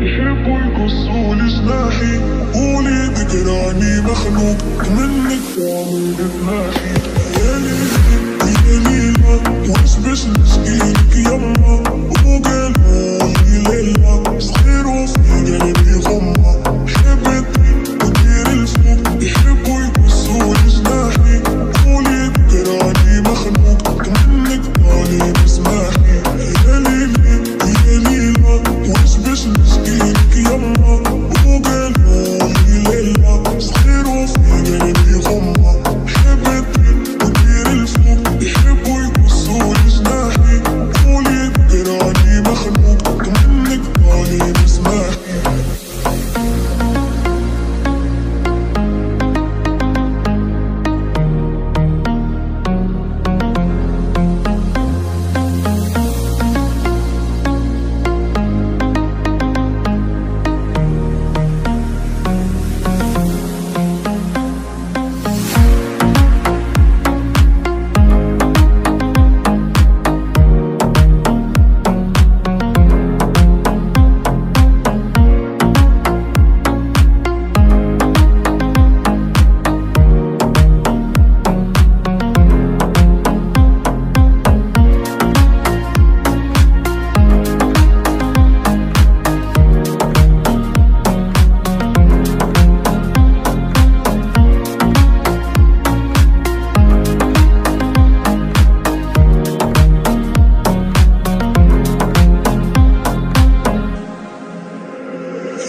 يحبوا يقصوا لجناحي قولي ذكراني مخلوق منك تعمل جناحي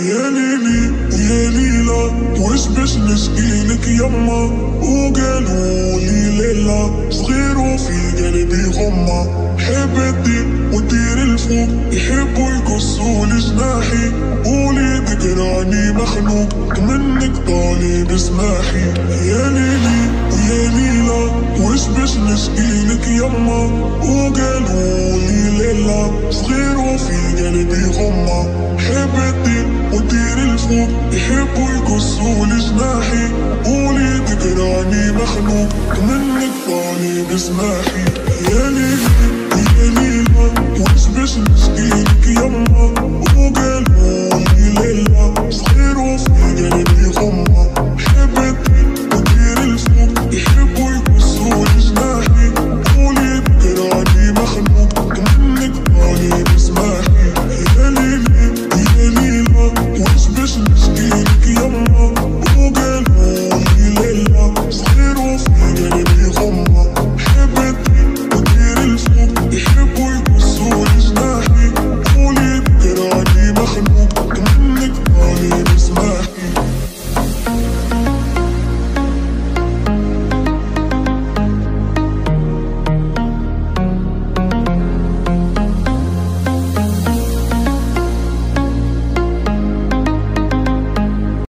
يا ليلي يا ليلى باش نشكيلك يما وقالوا لي ليلى صغير وفي قلبي غمة حبيتي ودير الفوق يحبوا يقصوا لجناحي قولي ذكراني مخلوق منك طالب اسماحي يا ليلي يا ليلى باش نشكيلك يما وقالوا لي ليلى صغير وفي قلبي غمة الفوق يحبوا يقصوا لجناحي قولي ذكراني مخلوق منك طالب اسماحي يا ليلي يا ليلى واش باش نشكيلك يما